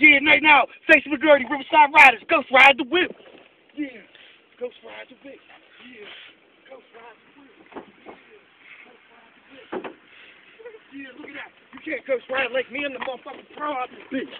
Yeah, right now, face majority Riverside Riders, Ghost Ride the Whip. Yeah, Ghost Ride the Whip. Yeah, Ghost Ride the Whip. Yeah, look at that. You can't Ghost Ride like me. and the motherfucking pro out this bitch.